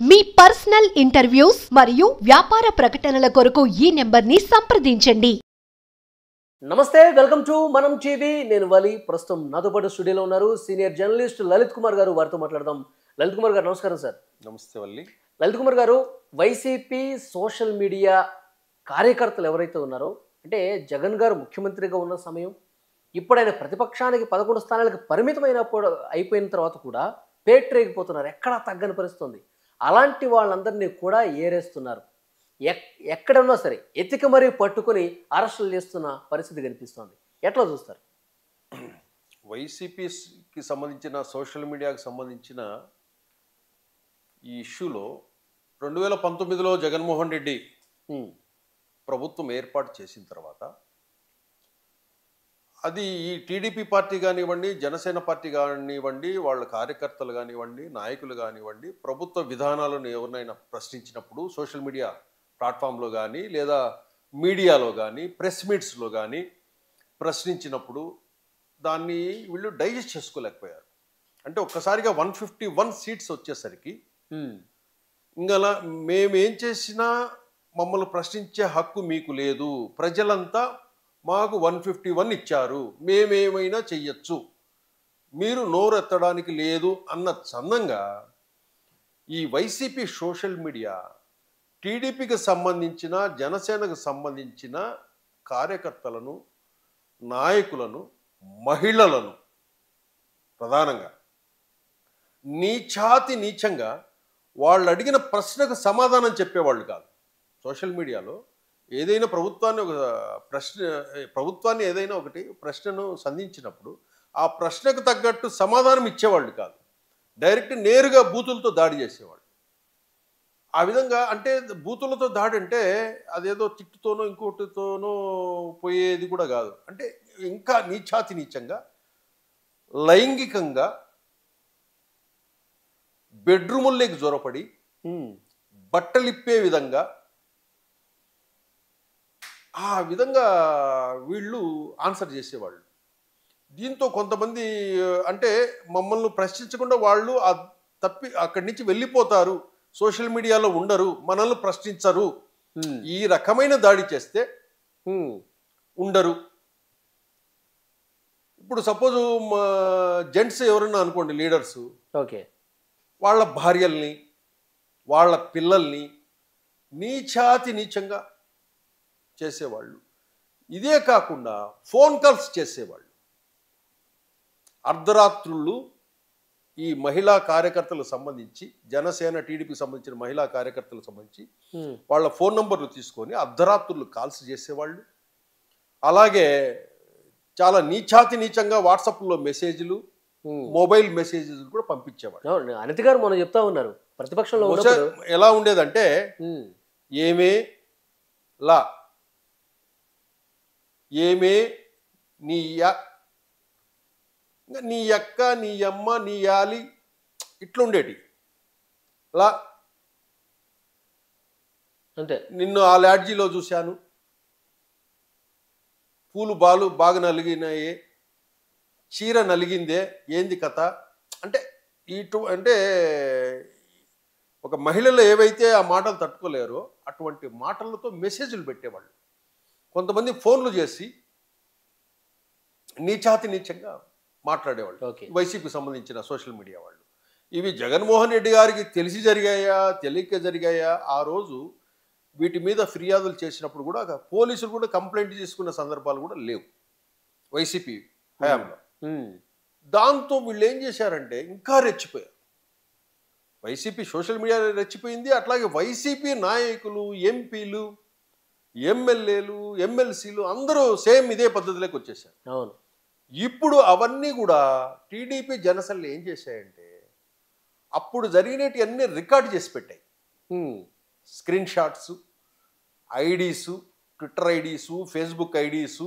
మీ personal interviews మరియు వ్యాపార ప్రకటనల కొరకు ఈ నెంబర్ని సంప్రదించండి. నమస్తే వెల్కమ్ టు మనం టీవీ. నేను వలి ప్రస్తుతం నాతో పాటు స్టూడియోలో ఉన్నారు సీనియర్ జర్నలిస్ట్ లలిత్ కుమార్ గారు. వారితో మాట్లాడదాం. లలిత్ కుమార్ గారు నమస్కారం సార్. నమస్తే వల్లి లలిత్ కుమార్ గారు వైసీపీ సోషల్ మీడియా కార్యకర్తలు ఎవరైతే ఉన్నారో అంటే జగన్ గారు ముఖ్యమంత్రిగా ఉన్న సమయం ఇప్పుడు ఆయన ప్రతిపక్షానికి పదకొండు స్థానాలకు పరిమితమైన అయిపోయిన తర్వాత కూడా పేట్రేగిపోతున్నారు ఎక్కడా తగ్గని పరిస్థితుంది అలాంటి వాళ్ళందరినీ కూడా ఏరేస్తున్నారు. ఎక్ ఎక్కడున్నా సరే ఎతిక మరీ పట్టుకొని అరెస్టులు చేస్తున్న పరిస్థితి కనిపిస్తోంది. ఎట్లా చూస్తారు? వైసీపీకి సంబంధించిన సోషల్ మీడియాకి సంబంధించిన ఈ ఇష్యూలో రెండు వేల పంతొమ్మిదిలో జగన్మోహన్ రెడ్డి ప్రభుత్వం ఏర్పాటు చేసిన తర్వాత అది ఈ టీడీపీ పార్టీ కానివ్వండి జనసేన పార్టీ కానివ్వండి వాళ్ళ కార్యకర్తలు కానివ్వండి నాయకులు కానివ్వండి ప్రభుత్వ విధానాలను ఎవరినైనా ప్రశ్నించినప్పుడు సోషల్ మీడియా ప్లాట్ఫామ్లో కానీ లేదా మీడియాలో కానీ ప్రెస్ మీట్స్లో కానీ ప్రశ్నించినప్పుడు దాన్ని వీళ్ళు డైజెస్ట్ చేసుకోలేకపోయారు. అంటే ఒక్కసారిగా వన్ ఫిఫ్టీ వన్ సీట్స్ వచ్చేసరికి ఇంకలా మేమేం చేసినా మమ్మల్ని ప్రశ్నించే హక్కు మీకు లేదు. ప్రజలంతా మాకు వన్ ఫిఫ్టీ వన్ ఇచ్చారు. మేమేమైనా చెయ్యొచ్చు. మీరు నోరెత్తడానికి లేదు అన్న చందంగా ఈ వైసీపీ సోషల్ మీడియా టీడీపీకి సంబంధించిన జనసేనకు సంబంధించిన కార్యకర్తలను నాయకులను మహిళలను ప్రధానంగా నీచాతి నీచంగా వాళ్ళు అడిగిన ప్రశ్నకు సమాధానం చెప్పేవాళ్ళు కాదు. సోషల్ మీడియాలో ఏదైనా ప్రభుత్వాన్ని ఒక ప్రశ్న ప్రభుత్వాన్ని ఏదైనా ఒకటి ప్రశ్నను సంధించినప్పుడు ఆ ప్రశ్నకు తగ్గట్టు సమాధానం ఇచ్చేవాళ్ళు కాదు. డైరెక్ట్ నేరుగా బూతులతో దాడి చేసేవాళ్ళు. ఆ విధంగా అంటే బూతులతో దాడి అంటే అదేదో తిట్టుతోనో ఇంకోటితోనో పోయేది కూడా కాదు. అంటే ఇంకా నీచాతి నీచంగా లైంగికంగా బెడ్రూముల్లోకి జొరపడి ఉమ్, బట్టలిప్పే విధంగా ఆ విధంగా వీళ్ళు ఆన్సర్ చేసేవాళ్ళు. దీంతో కొంతమంది అంటే మమ్మల్ని ప్రశ్నించకుండా వాళ్ళు ఆ తప్పి అక్కడి నుంచి వెళ్ళిపోతారు. సోషల్ మీడియాలో ఉండరు మనల్ని ప్రశ్నించరు. ఈ రకమైన దాడి చేస్తే ఉండరు. ఇప్పుడు సపోజు జెంట్స్ ఎవరన్నా అనుకోండి లీడర్సు. ఓకే. వాళ్ళ భార్యల్ని వాళ్ళ పిల్లల్ని నీచాతి నీచంగా చేసేవాళ్ళు. ఇదే కాకుండా ఫోన్ కాల్స్ చేసేవాళ్ళు. అర్ధరాత్రుళ్ళు ఈ మహిళా కార్యకర్తలకు సంబంధించి జనసేన టీడీపీకి సంబంధించిన మహిళా కార్యకర్తలకు సంబంధించి వాళ్ళ ఫోన్ నంబర్లు తీసుకొని అర్ధరాత్రులు కాల్స్ చేసేవాళ్ళు. అలాగే చాలా నీచాతి నీచంగా వాట్సాప్లో మెసేజ్లు. మొబైల్ మెసేజెస్ కూడా పంపించేవాళ్ళు. అనిత గారు మనం చెప్తా ఉన్నారు. ప్రతిపక్షంలో ఎలా ఉండేదంటే ఏమే లా ఏమే? నీ నీ అక్క నీ అమ్మ నీ యాలి ఇట్లుండేటి. లా. అంతే. నిన్ను ఆ లాడ్జీలో చూశాను. పూలు బాలు బాగా నలిగినాయి. చీర నలిగిందే. ఏంది కథ? అంటే ఇటు అంటే ఒక మహిళలు ఏవైతే ఆ మాటలు తట్టుకోలేరో అటువంటి మాటలతో మెసేజ్లు పెట్టేవాళ్ళు. కొంతమంది ఫోన్లు చేసి నీచాతి నీచంగా మాట్లాడేవాళ్ళు. ఓకే. వైసీపీకి సంబంధించిన సోషల్ మీడియా వాళ్ళు. ఇవి జగన్మోహన్ రెడ్డి గారికి తెలిసి జరిగాయా తెలియక జరిగాయా? ఆ రోజు వీటి మీద ఫిర్యాదులు చేసినప్పుడు కూడా పోలీసులు కూడా కంప్లైంట్ చేసుకున్న సందర్భాలు కూడా లేవు. వైసీపీ హయాంలో. దాంతో వీళ్ళు ఏం చేశారంటే ఇంకా రెచ్చిపోయారు. వైసీపీ సోషల్ మీడియా రెచ్చిపోయింది. అట్లాగే వైసీపీ నాయకులు ఎంపీలు ఎమ్మెల్యేలు ఎమ్మెల్సీలు అందరూ సేమ్ ఇదే పద్ధతిలోకి వచ్చేసారు అవును. ఇప్పుడు అవన్నీ కూడా టీడీపీ జనసలు ఏం చేశాయంటే అప్పుడు జరిగినవి అన్నీ రికార్డ్ చేసి పెట్టాయి. Screen shots IDs Twitter IDs Facebook IDs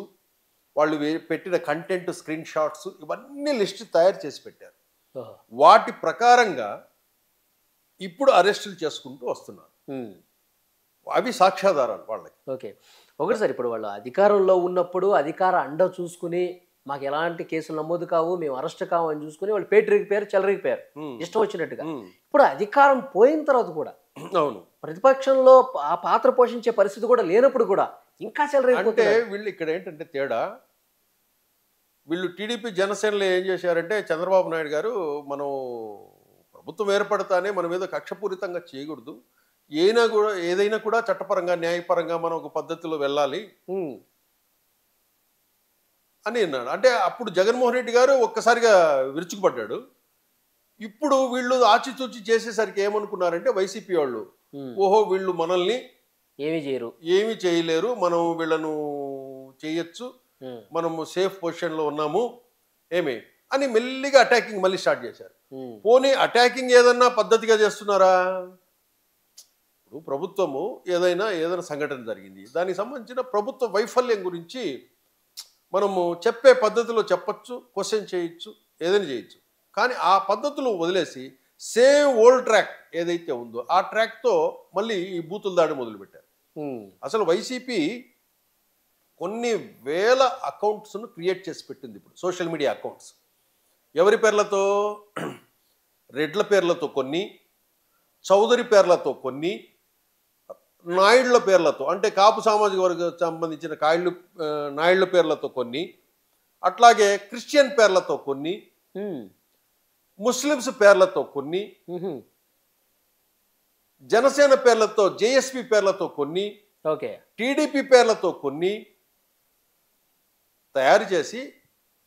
వాళ్ళు పెట్టిన కంటెంట్ స్క్రీన్ షాట్స్ ఇవన్నీ లిస్ట్ తయారు చేసి పెట్టారు. వాటి ప్రకారంగా ఇప్పుడు అరెస్టులు చేసుకుంటూ వస్తున్నారు. అవి సాక్ష్యాధారాలు వాళ్ళకి. ఓకే. ఒకటి సార్ ఇప్పుడు వాళ్ళు అధికారంలో ఉన్నప్పుడు అధికార అండ చూసుకుని మాకు ఎలాంటి కేసులు నమోదు కావు మేము అరెస్ట్ కావు అని చూసుకుని వాళ్ళు పేటరిగిపోయారు చెలరిగిపోయారు ఇష్టం వచ్చినట్టుగా. ఇప్పుడు అధికారం పోయిన తర్వాత కూడా అవును. ప్రతిపక్షంలో ఆ పాత్ర పోషించే పరిస్థితి కూడా లేనప్పుడు కూడా ఇంకా అంటే చెలరైపోతున్నారు వీళ్ళు ఇక్కడ ఏంటంటే తేడా వీళ్ళు టీడీపీ జనసేనలో ఏం చేశారంటే చంద్రబాబు నాయుడు గారు మనం ప్రభుత్వం ఏర్పడతానే మన మీద కక్షపూరితంగా చేయకూడదు. ఏనా కూడా ఏదైనా కూడా చట్టపరంగా న్యాయపరంగా మనం ఒక పద్ధతిలో వెళ్ళాలి. అని అన్నాడు. అంటే అప్పుడు జగన్మోహన్ రెడ్డి గారు ఒక్కసారిగా విరుచుకుపడ్డాడు. ఇప్పుడు వీళ్ళు ఆచితూచి చేసేసరికి ఏమనుకున్నారంటే వైసీపీ వాళ్ళు ఓహో వీళ్ళు మనల్ని ఏమీ చేయరు. ఏమీ చేయలేరు. మనం వీళ్ళను చేయొచ్చు. మనము సేఫ్ పొజిషన్లో ఉన్నాము. ఏమి? అని మెల్లిగా అటాకింగ్ మళ్ళీ స్టార్ట్ చేశారు. పోనీ అటాకింగ్ ఏదన్నా పద్ధతిగా చేస్తున్నారా? ఇప్పుడు ప్రభుత్వము ఏదైనా ఏదైనా సంఘటన జరిగింది. దానికి సంబంధించిన ప్రభుత్వ వైఫల్యం గురించి మనము చెప్పే పద్ధతిలో చెప్పచ్చు క్వశ్చన్ చేయొచ్చు ఏదైనా చేయొచ్చు. కానీ ఆ పద్ధతులు వదిలేసి సేమ్ ఓల్డ్ ట్రాక్ ఏదైతే ఉందో ఆ ట్రాక్తో మళ్ళీ ఈ బూతుల దాడి మొదలుపెట్టారు. అసలు వైసీపీ కొన్ని వేల అకౌంట్స్ను క్రియేట్ చేసి పెట్టింది ఇప్పుడు సోషల్ మీడియా అకౌంట్స్. ఎవరి పేర్లతో? రెడ్ల పేర్లతో కొన్ని చౌదరి పేర్లతో కొన్ని నాయుళ్ళ పేర్లతో అంటే కాపు సామాజిక వర్గం సంబంధించిన కాయళ్ళు నాయుళ్ళ పేర్లతో కొన్ని అట్లాగే క్రిస్టియన్ పేర్లతో కొన్ని ముస్లిమ్స్ పేర్లతో కొన్ని జనసేన పేర్లతో జేఎస్పీ పేర్లతో కొన్ని ఓకే. టీడీపీ పేర్లతో కొన్ని తయారు చేసి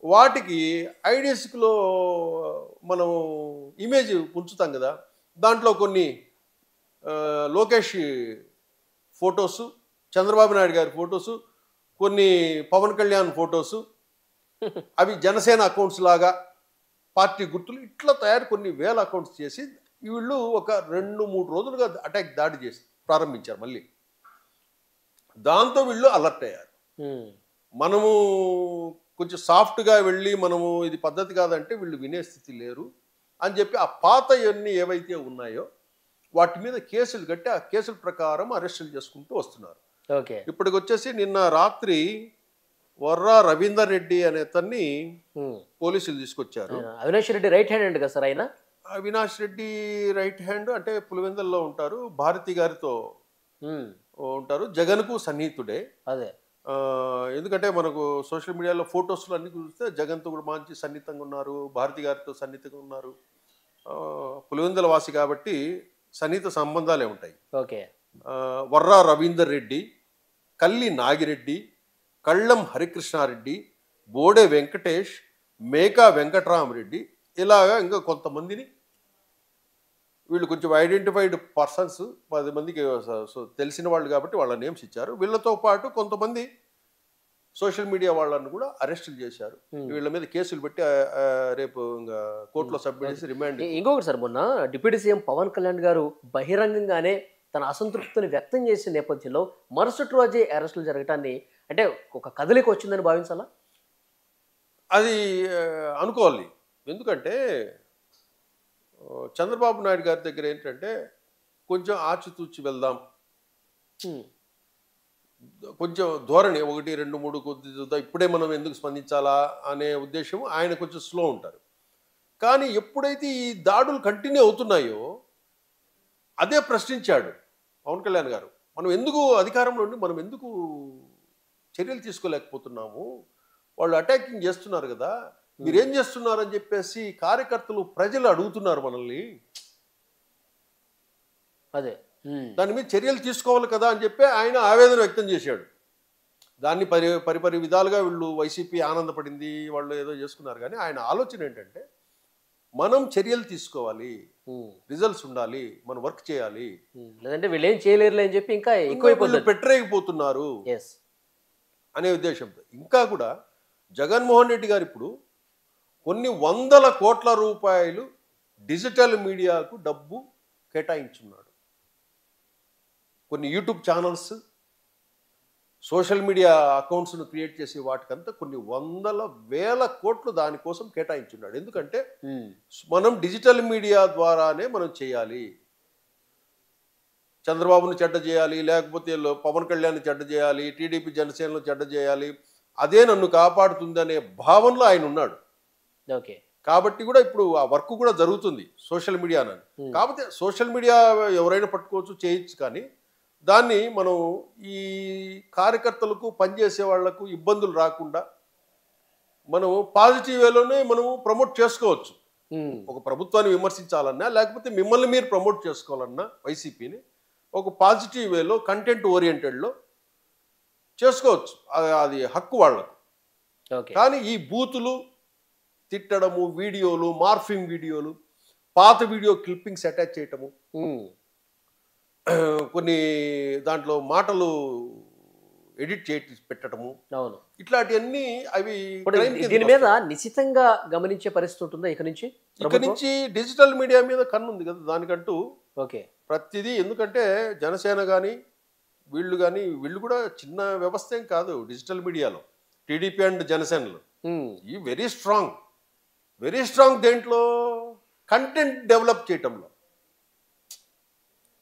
వాటికి ఐడిఎస్లో మనం ఇమేజ్ ఉంచుతాం కదా దాంట్లో కొన్ని లోకేష్ ఫొటోసు చంద్రబాబు నాయుడు గారి ఫొటోసు కొన్ని పవన్ కళ్యాణ్ ఫొటోసు అవి జనసేన అకౌంట్స్ లాగా పార్టీ గుర్తులు ఇట్లా తయారు కొన్ని వేల అకౌంట్స్ చేసి వీళ్ళు ఒక రెండు మూడు రోజులుగా అటాక్ దాడి చేసి ప్రారంభించారు మళ్ళీ. దాంతో వీళ్ళు అలర్ట్ అయ్యారు. మనము కొంచెం సాఫ్ట్గా వెళ్ళి మనము ఇది పద్ధతి కాదంటే వీళ్ళు వినే స్థితి లేరు అని చెప్పి ఆ పాత ఇవన్నీ ఏవైతే ఉన్నాయో వాటి మీద కేసులు కట్టి ఆ కేసుల ప్రకారం అరెస్టులు చేసుకుంటూ వస్తున్నారు. ఓకే. ఇప్పటికి వచ్చేసి నిన్న రాత్రి వర్రా రవీందర్ రెడ్డి అనే అతన్ని ఉమ్, పోలీసులు తీసుకొచ్చారు. అవినాష్ రెడ్డి రైట్ హ్యాండ్ అండి కదా సార్ ఆయన? అవినాష్ రెడ్డి రైట్ హ్యాండ్ అంటే పులివెందల్లో ఉంటారు భారతి గారితో ఉంటారు జగన్కు సన్నిహితుడే. అదే. ఎందుకంటే మనకు సోషల్ మీడియాలో ఫొటోస్లు అన్ని చూస్తే జగన్తో కూడా మంచి సన్నిహితంగా ఉన్నారు భారతి గారితో సన్నిహితంగా ఉన్నారు. పులివెందుల వాసి కాబట్టి సన్నిహిత సంబంధాలే ఉంటాయి. ఓకే. వర్రా రవీందర్ రెడ్డి కల్లి నాగిరెడ్డి కళ్ళం హరికృష్ణారెడ్డి బోడే వెంకటేష్ మేకా వెంకట్రామరెడ్డి ఇలాగా ఇంకా కొంతమందిని వీళ్ళు కొంచెం ఐడెంటిఫైడ్ పర్సన్స్ పది మందికి తెలిసిన వాళ్ళు కాబట్టి వాళ్ళ నేమ్స్ ఇచ్చారు. వీళ్ళతో పాటు కొంతమంది సోషల్ మీడియా వాళ్ళని కూడా అరెస్టులు చేశారు. వీళ్ళ మీద కేసులు పెట్టి రేపు ఇంకా కోర్టులో సబ్మిట్ చేసి రిమాండ్ ఇంకొకటి సార్ మొన్న డిప్యూటీ సీఎం పవన్ కళ్యాణ్ గారు బహిరంగంగానే తన అసంతృప్తిని వ్యక్తం చేసిన నేపథ్యంలో మరుసటి రోజే అరెస్టులు జరగటాన్ని అంటే ఒక కదలిక వచ్చిందని భావించాలా? అది అనుకోవాలి. ఎందుకంటే చంద్రబాబు నాయుడు గారి దగ్గర ఏంటంటే కొంచెం ఆచితూచి వెళ్దాం. కొంచెం ధోరణి ఒకటి రెండు మూడు కొద్ది ఇప్పుడే మనం ఎందుకు స్పందించాలా అనే ఉద్దేశం ఆయన కొంచెం స్లో ఉంటారు. కానీ ఎప్పుడైతే ఈ దాడులు కంటిన్యూ అవుతున్నాయో అదే ప్రశ్నించాడు పవన్ కళ్యాణ్ గారు. మనం ఎందుకు అధికారంలో ఉండి మనం ఎందుకు చర్యలు తీసుకోలేకపోతున్నాము? వాళ్ళు అటాకింగ్ చేస్తున్నారు కదా. మీరేం చేస్తున్నారని చెప్పేసి కార్యకర్తలు ప్రజలు అడుగుతున్నారు మనల్ని. అదే. దాని మీద చర్యలు తీసుకోవాలి కదా అని చెప్పి ఆయన ఆవేదన వ్యక్తం చేశాడు. దాన్ని పరి పరిపరి విధాలుగా వీళ్ళు వైసీపీ ఆనందపడింది వాళ్ళు ఏదో చేసుకున్నారు. కానీ ఆయన ఆలోచన ఏంటంటే మనం చర్యలు తీసుకోవాలి రిజల్ట్స్ ఉండాలి మనం వర్క్ చేయాలి. లేదంటే వీళ్ళు ఏం చేయలేరులే అని చెప్పి ఇంకా ఎక్కువైపోతుంది పెట్టరేగిపోతున్నారు. అనే ఉద్దేశంతో. ఇంకా కూడా జగన్మోహన్ రెడ్డి గారు ఇప్పుడు కొన్ని వందల కోట్ల రూపాయలు డిజిటల్ మీడియాకు డబ్బు కేటాయించున్నాడు. కొన్ని యూట్యూబ్ ఛానల్స్ సోషల్ మీడియా అకౌంట్స్ను క్రియేట్ చేసి వాటికంతా కొన్ని వందల వేల కోట్లు దానికోసం కేటాయించున్నాడు. ఎందుకంటే మనం డిజిటల్ మీడియా ద్వారానే మనం చేయాలి. చంద్రబాబును చెడ్డ చేయాలి లేకపోతే పవన్ కళ్యాణ్ చెడ్డ చేయాలి టీడీపీ జనసేనను చెడ్డ చేయాలి అదే నన్ను కాపాడుతుంది అనే భావనలో ఆయన ఉన్నాడు. ఓకే. కాబట్టి కూడా ఇప్పుడు ఆ వర్క్ కూడా జరుగుతుంది సోషల్ మీడియానని. కాకపోతే సోషల్ మీడియా ఎవరైనా పట్టుకోవచ్చు చేయొచ్చు కానీ దాన్ని మనం ఈ కార్యకర్తలకు పనిచేసే వాళ్ళకు ఇబ్బందులు రాకుండా మనం పాజిటివ్ వేలోనే మనం ప్రమోట్ చేసుకోవచ్చు. ఒక ప్రభుత్వాన్ని విమర్శించాలన్నా లేకపోతే మిమ్మల్ని మీరు ప్రమోట్ చేసుకోవాలన్నా వైసీపీని ఒక పాజిటివ్ వేలో కంటెంట్ ఓరియంటెడ్లో చేసుకోవచ్చు. అది- అది హక్కు వాళ్ళకు. కానీ ఈ బూతులు తిట్టడము వీడియోలు మార్ఫింగ్ వీడియోలు పాత వీడియో క్లిప్పింగ్స్ అటాచ్ చేయటము కొన్ని దాంట్లో మాటలు ఎడిట్ చేసి పెట్టడము. అవును. ఇట్లాంటివన్నీ అవి దీని మీద నిశ్చితంగా గమనించే పరిస్థితి ఉంటుందా? ఇక నుంచి ఇక ప్రభుత్వం? నుంచి డిజిటల్ మీడియా మీద కన్ను ఉంది కదా దానికంటూ ఓకే. ప్రతిదీ ఎందుకంటే జనసేన కానీ వీళ్ళు కానీ వీళ్ళు కూడా చిన్న వ్యవస్థ ఏం కాదు డిజిటల్ మీడియాలో. టీడీపీ అండ్ జనసేనలు. ఈ వెరీ స్ట్రాంగ్ వెరీ స్ట్రాంగ్ దేంట్లో కంటెంట్ డెవలప్ చేయటంలో.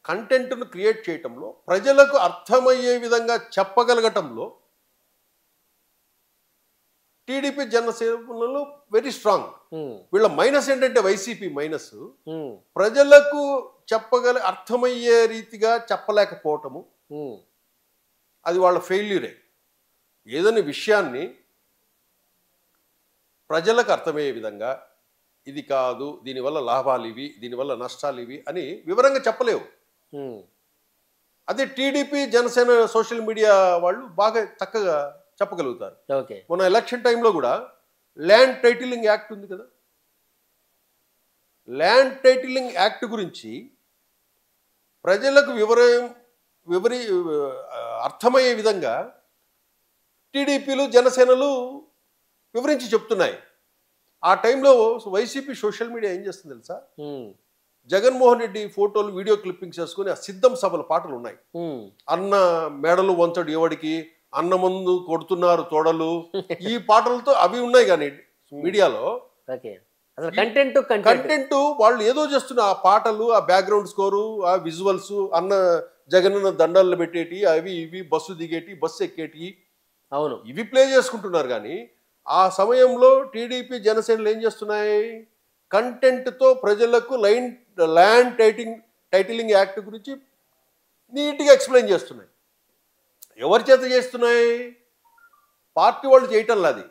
కంటెంట్ను క్రియేట్ చేయటంలో ప్రజలకు అర్థమయ్యే విధంగా చెప్పగలగటంలో టీడీపీ జనసేనలు వెరీ స్ట్రాంగ్ వీళ్ళ మైనస్ ఏంటంటే వైసీపీ మైనస్ ప్రజలకు చెప్పగల అర్థమయ్యే రీతిగా చెప్పలేకపోవటము. అది వాళ్ళ ఫెయిల్యూరే ఏదైనా విషయాన్ని ప్రజలకు అర్థమయ్యే విధంగా ఇది కాదు దీనివల్ల లాభాలు ఇవి దీనివల్ల నష్టాలు ఇవి అని వివరంగా చెప్పలేవు. అదే టీడీపీ జనసేన సోషల్ మీడియా వాళ్ళు బాగా చక్కగా చెప్పగలుగుతారు. ఓకే. మొన్న ఎలక్షన్ టైంలో కూడా ల్యాండ్ టైటిలింగ్ యాక్ట్ ఉంది కదా? ల్యాండ్ టైటిలింగ్ యాక్ట్ గురించి ప్రజలకు వివరం వివరి అర్థమయ్యే విధంగా టీడీపీలు జనసేనలు వివరించి చెప్తున్నాయి. ఆ టైంలో వైసీపీ సోషల్ మీడియా ఏం చేస్తుంది తెలుసా? జగన్మోహన్ రెడ్డి ఫోటోలు వీడియో క్లిప్పింగ్స్ చేసుకుని ఆ సిద్ధం సభల పాటలు ఉన్నాయి. అన్న మెడలు వంచడు ఎవడికి అన్న ముందు కొడుతున్నారు తోడలు. ఈ పాటలతో అవి ఉన్నాయి కానీ మీడియాలో. కంటెంట్ కంటెంట్ వాళ్ళు ఏదో చేస్తున్న ఆ పాటలు ఆ బ్యాక్గ్రౌండ్ స్కోరు ఆ విజువల్స్ అన్న జగనన్న దండాలు పెట్టేటి అవి ఇవి బస్సు దిగేటి బస్సు ఎక్కేటి. అవును. ఇవి ప్లే చేసుకుంటున్నారు కానీ ఆ సమయంలో టీడీపీ జనసేనలు ఏం చేస్తున్నాయి? కంటెంట్తో ప్రజలకు లైన్ ల్యాండ్ టైటింగ్ టైటిలింగ్ యాక్ట్ గురించి నీట్గా ఎక్స్ప్లెయిన్ చేస్తున్నాయి. ఎవరి చేత చేస్తున్నాయి? పార్టీ వాళ్ళు చేయటం అది.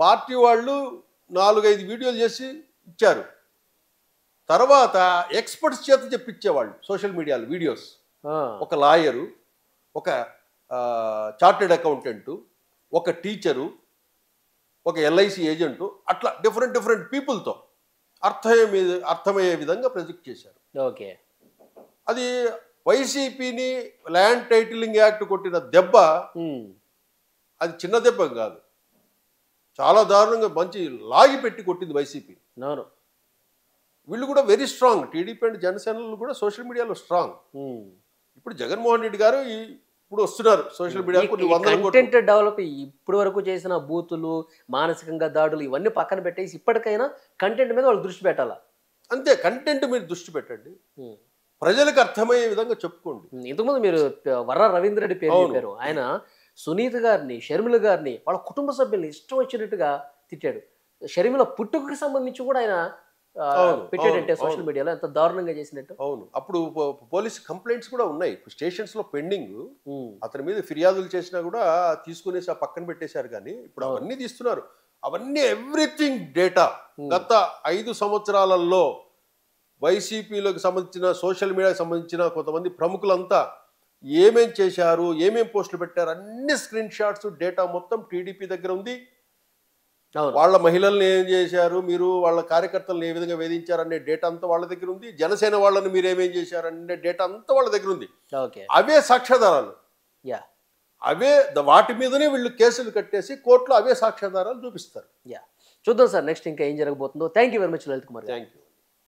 పార్టీ వాళ్ళు నాలుగైదు వీడియోలు చేసి ఇచ్చారు. తర్వాత ఎక్స్పర్ట్స్ చేత చెప్పించేవాళ్ళు సోషల్ మీడియాలో వీడియోస్. ఒక లాయరు ఒక చార్టెడ్ అకౌంటెంటు ఒక టీచరు ఒక ఎల్ఐసి ఏజెంటు అట్లా డిఫరెంట్ డిఫరెంట్ పీపుల్తో. అర్థమయ్యే అర్థమయ్యే విధంగా ప్రొజెక్ట్ చేశారు. ఓకే. అది వైసీపీని ల్యాండ్ టైటిలింగ్ యాక్ట్ కొట్టిన దెబ్బ అది చిన్న దెబ్బ కాదు. చాలా దారుణంగా మంచి లాగి పెట్టి కొట్టింది వైసీపీ. అవును. వీళ్ళు కూడా వెరీ స్ట్రాంగ్ టీడీపీ అండ్ జనసేనలు కూడా సోషల్ మీడియాలో స్ట్రాంగ్. ఇప్పుడు జగన్మోహన్ రెడ్డి గారు ఈ ఇప్పుడు వస్తున్నారు సోషల్ మీడియా కంటెంట్ డెవలప్ ఇప్పటి వరకు చేసిన బూతులు మానసికంగా దాడులు ఇవన్నీ పక్కన పెట్టేసి ఇప్పటికైనా కంటెంట్ మీద వాళ్ళు దృష్టి పెట్టాలా? అంతే కంటెంట్ మీరు దృష్టి పెట్టండి. ప్రజలకు అర్థమయ్యే విధంగా చెప్పుకోండి. ఇంతకుముందు మీరు వర్ర రవీంద్ర రెడ్డి పేరు. చెప్పారు. ఆయన సునీత గారిని షర్మిల గారిని వాళ్ళ కుటుంబ సభ్యుల్ని ఇష్టం వచ్చినట్టుగా తిట్టాడు. షర్మిల పుట్టుకకి సంబంధించి కూడా ఆయన అవును, సోషల్. మీడియాలో ఎంత దారుణంగా చేసినట్టు అవును అప్పుడు పోలీస్ కంప్లైంట్స్ కూడా ఉన్నాయి స్టేషన్స్లో పెండింగ్. అతని మీద ఫిర్యాదులు చేసినా కూడా తీసుకునేసి ఆ పక్కన పెట్టేశారు కానీ ఇప్పుడు అవును. అవన్నీ తీస్తున్నారు అవన్నీ ఎవ్రీథింగ్ డేటా. గత ఐదు సంవత్సరాలలో వైసీపీలకు సంబంధించిన సోషల్ మీడియాకి సంబంధించిన కొంతమంది ప్రముఖులంతా ఏమేం చేశారు ఏమేం పోస్టులు పెట్టారు అన్ని స్క్రీన్ షాట్స్ డేటా మొత్తం టీడీపీ దగ్గర ఉంది వాళ్ళ మహిళల్ని ఏం చేశారు? మీరు వాళ్ళ కార్యకర్తలను ఏ విధంగా వేధించారు అనే డేటా అంతా వాళ్ళ దగ్గర ఉంది. జనసేన వాళ్ళని మీరు ఏమేం చేశారు అనే డేటా అంతా వాళ్ళ దగ్గర ఉంది. ఓకే. అవే సాక్ష్యాధారాలు. యా. అవే ద- వాటి మీదనే వీళ్ళు కేసులు కట్టేసి కోర్టులో అవే సాక్ష్యాధారాలు చూపిస్తారు. యా. చూద్దాం సార్ నెక్స్ట్ ఇంకా ఏం జరగబోతుందో. Thank you very much Lalith Kumar thank you